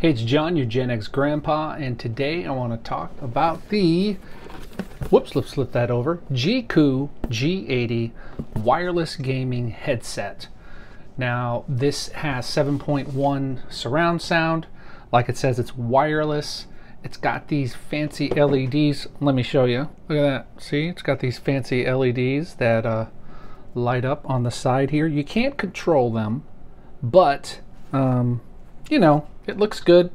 Hey, it's John, your Gen X grandpa, and today I want to talk about the, whoops, let's flip that over, Jeecoo G80 wireless gaming headset. Now, this has 7.1 surround sound. Like it says, it's wireless. It's got these fancy LEDs. Let me show you. Look at that. See, it's got these fancy LEDs that uh, light up on the side here. You can't control them, but, um, you know, it looks good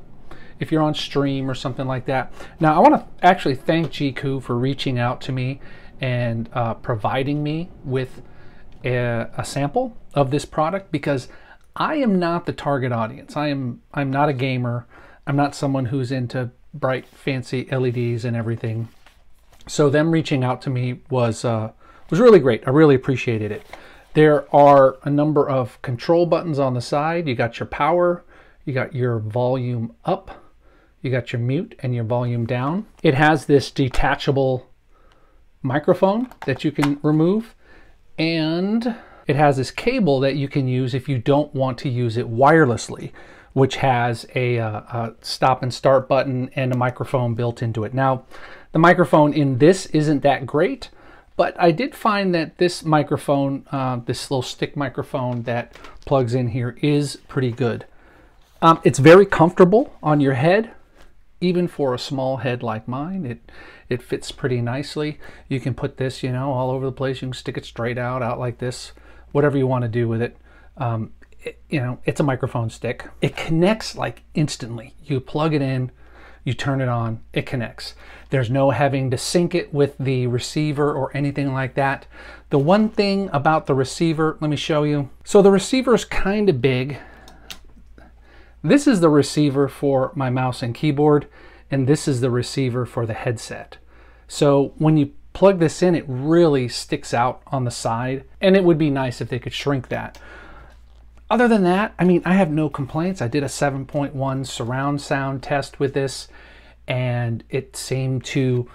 if you're on stream or something like that. Now, I want to actually thank Jeecoo for reaching out to me and uh, providing me with a, a, sample of this product because I am not the target audience. I am I'm not a gamer. I'm not someone who's into bright, fancy LEDs and everything. So them reaching out to me was uh, was really great. I really appreciated it. There are a number of control buttons on the side. You got your power, you got your volume up, you got your mute and your volume down. It has this detachable microphone that you can remove and it has this cable that you can use if you don't want to use it wirelessly which has a, uh, a, stop and start button and a microphone built into it. Now, the microphone in this isn't that great, but I did find that this microphone, uh, this little stick microphone that plugs in here is pretty good. Um, it's very comfortable on your head, even for a small head like mine. It it fits pretty nicely. You can put this, you know, all over the place. You can stick it straight out, out like this, whatever you want to do with it. Um, it you know, it's a microphone stick. It connects like instantly. You plug it in, you turn it on, it connects. There's no having to sync it with the receiver or anything like that. The one thing about the receiver, let me show you. So the receiver is kind of big. This is the receiver for my mouse and keyboard, and this is the receiver for the headset. So when you plug this in, it really sticks out on the side, and it would be nice if they could shrink that. Other than that, I mean, I have no complaints. I did a 7.1 surround sound test with this, and it seemed to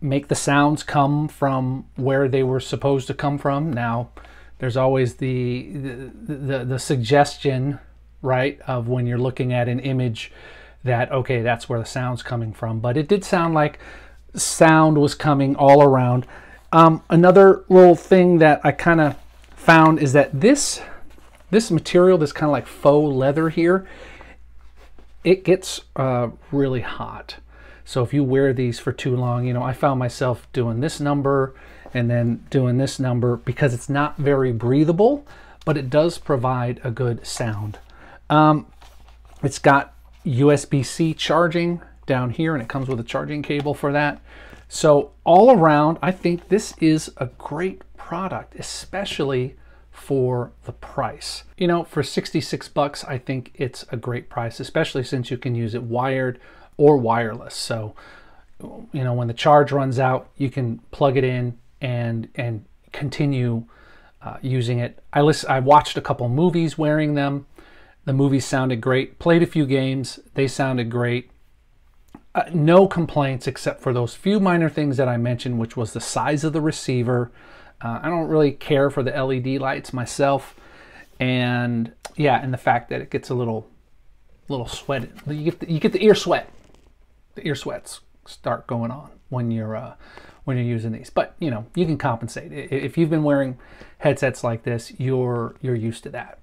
make the sounds come from where they were supposed to come from. Now, there's always the the, the, the suggestion right, of when you're looking at an image that, okay, that's where the sound's coming from. But it did sound like sound was coming all around. Um, another little thing that I kind of found is that this this material, this kind of like faux leather here, it gets uh, really hot. So if you wear these for too long, you know, I found myself doing this number and then doing this number because it's not very breathable, but it does provide a good sound. Um, it's got USB-C charging down here and it comes with a charging cable for that. So all around, I think this is a great product, especially for the price. You know, for 66 bucks, I think it's a great price, especially since you can use it wired or wireless. So, you know, when the charge runs out, you can plug it in and and continue uh, using it. I list, I watched a couple movies wearing them. The movie sounded great. Played a few games. They sounded great. Uh, no complaints except for those few minor things that I mentioned, which was the size of the receiver. Uh, I don't really care for the LED lights myself. And yeah, and the fact that it gets a little, little sweat. You get the, you get the ear sweat. The ear sweats start going on when you're uh, when you're using these. But you know, you can compensate. If you've been wearing headsets like this, you're you're used to that.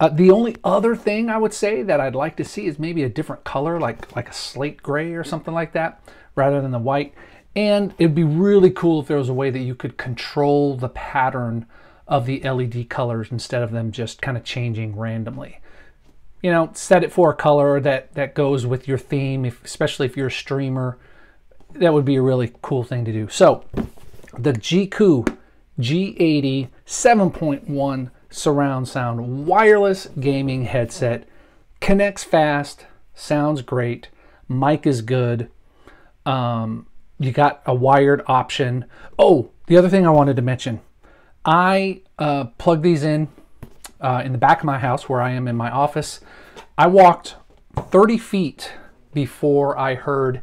Uh, the only other thing I would say that I'd like to see is maybe a different color, like like a slate gray or something like that, rather than the white. And it'd be really cool if there was a way that you could control the pattern of the LED colors instead of them just kind of changing randomly. You know, set it for a color that, that goes with your theme, if, especially if you're a streamer. That would be a really cool thing to do. So, the Jeecoo G80 7.1 surround sound wireless gaming headset. Connects fast, sounds great, mic is good. Um, you got a wired option. Oh, the other thing I wanted to mention I uh, plug these in uh, in the back of my house where I am in my office. I walked 30 feet before I heard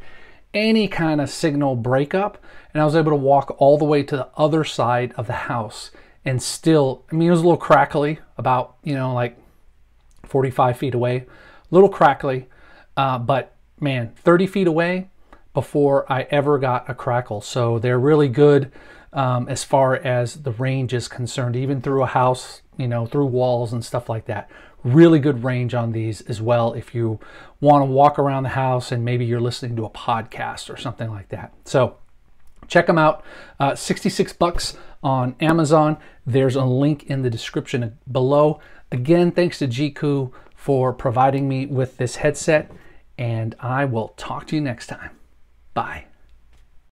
any kind of signal breakup, and I was able to walk all the way to the other side of the house and still, I mean, it was a little crackly, about, you know, like 45 feet away, a little crackly, uh, but man, 30 feet away before I ever got a crackle. So they're really good um, as far as the range is concerned, even through a house, you know, through walls and stuff like that. Really good range on these as well if you want to walk around the house and maybe you're listening to a podcast or something like that. So check them out. Uh, 66 bucks on Amazon. There's a link in the description below. Again, thanks to Jeecoo for providing me with this headset, and I will talk to you next time. Bye.